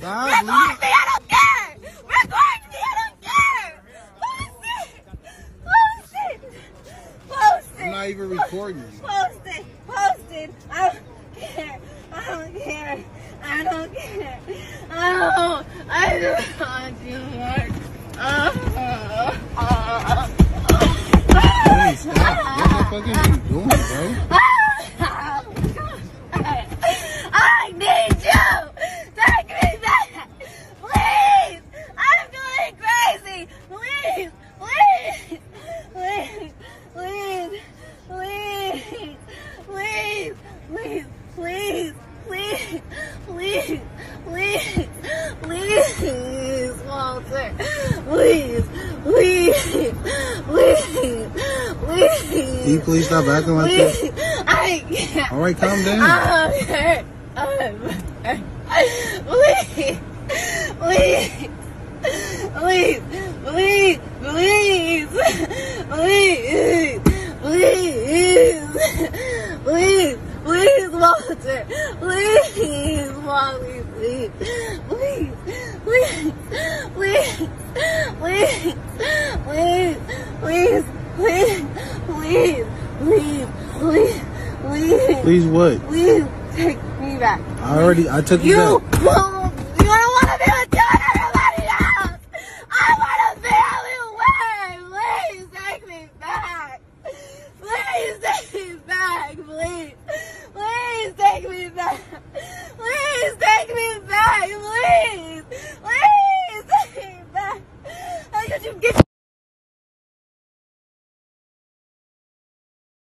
Stop, We're going to the, I don't care. We're going to the, I don't care. Post it. Post it. Post it. I'm not even recording. Post it. Post it. I don't care. I don't care. I don't care. Oh, I just want you more. Oh, oh, oh. Hey, stop. What the fuck are you doing, bro? Please! Please! Please! Walter! Please! Please! Please! Please! Can you please stop acting like? Please! I can't! All right, calm down. I'm hurt. I'm hurt. Please, please, please, please, please, please, please, please, please, Walter, please, please, please, please, please, please, please, please, please, please, please, please, please. Please what? Please take me back. I already, I took you You, back. you don't want to be a dad